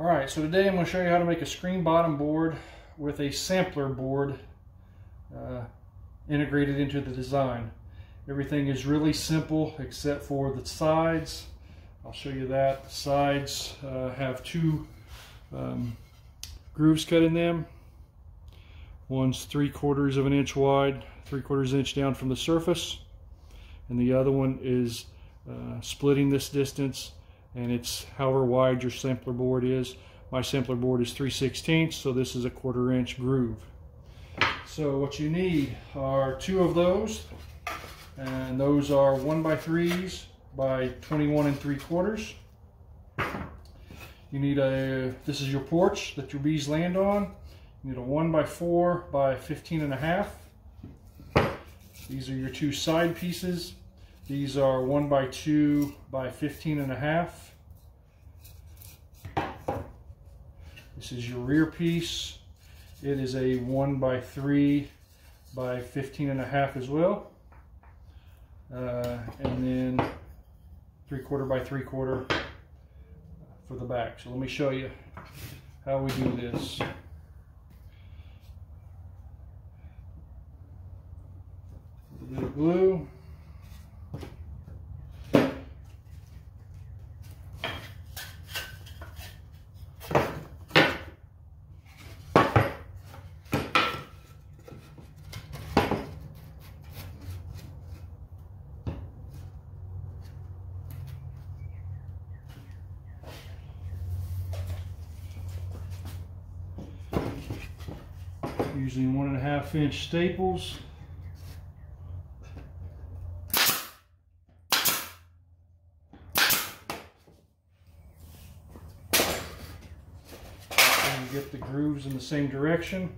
All right, so today I'm going to show you how to make a screen bottom board with a sampler board uh, integrated into the design. Everything is really simple except for the sides. I'll show you that. The sides uh, have two um, grooves cut in them. One's three quarters of an inch wide, three quarters inch down from the surface. And the other one is uh, splitting this distance and it's however wide your sampler board is. My sampler board is 3 16 so this is a quarter inch groove. So what you need are two of those, and those are 1 by 3s by 21 and 3 quarters. You need a, this is your porch that your bees land on. You need a 1 by 4 by 15 and a half. These are your two side pieces. These are one by two by 15 and a half. This is your rear piece. It is a one by three by 15 and a half as well. Uh, and then three quarter by three quarter for the back. So let me show you how we do this. A little glue. Using one and a half inch staples. And get the grooves in the same direction.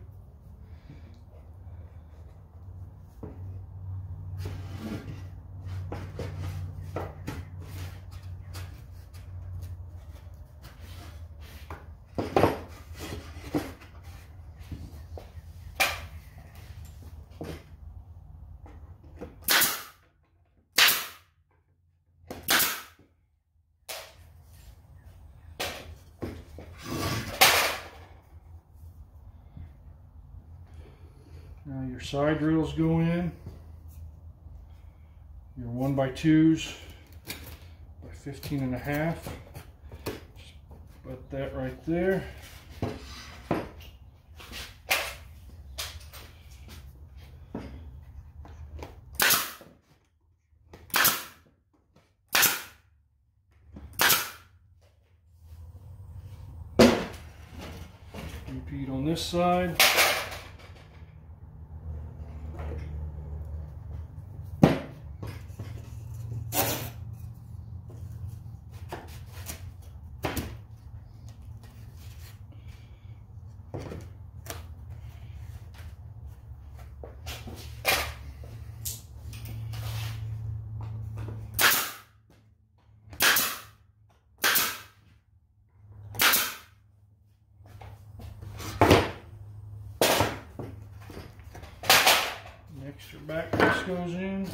Side drills go in. Your one by twos by 15 and a half. Just put that right there. Repeat on this side. Your back piece goes in.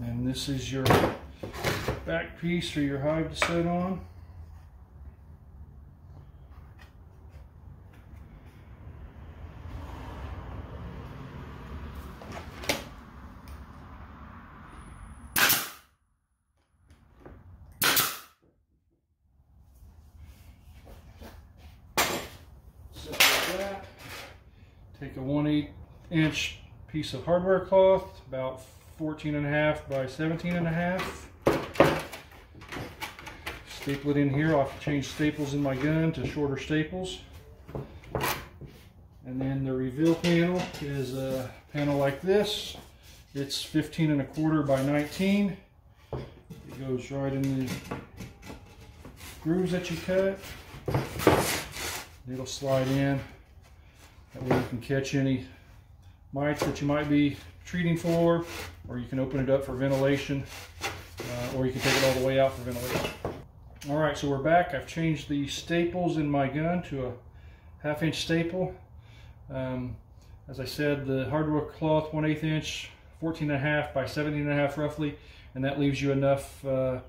And this is your back piece for your hive to set on. Take a 1 8 inch piece of hardware cloth, about 14 and a half by 17 and a half. Staple it in here. I'll have to change staples in my gun to shorter staples. And then the reveal panel is a panel like this. It's 15 and a quarter by 19. It goes right in the grooves that you cut. It'll slide in. That way you can catch any mites that you might be treating for, or you can open it up for ventilation, uh, or you can take it all the way out for ventilation. All right, so we're back. I've changed the staples in my gun to a half inch staple. Um, as I said, the hardware cloth 1 8 inch, 14 and a half by 17 and a half roughly, and that leaves you enough uh,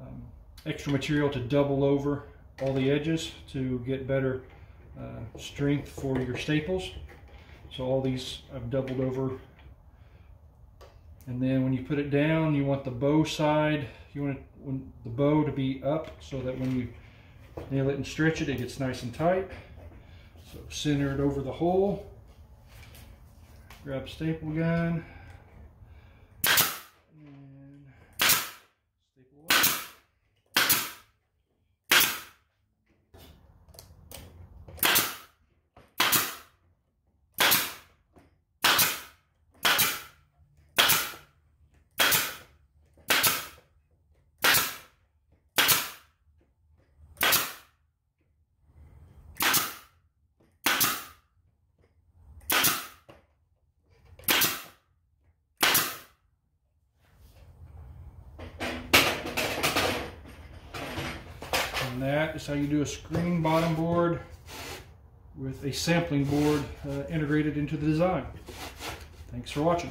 um, extra material to double over all the edges to get better uh, strength for your staples. So all these I've doubled over. And then when you put it down, you want the bow side, you want the bow to be up so that when you nail it and stretch it, it gets nice and tight. So center it over the hole. Grab staple gun. That is how you do a screen bottom board with a sampling board uh, integrated into the design. Thanks for watching.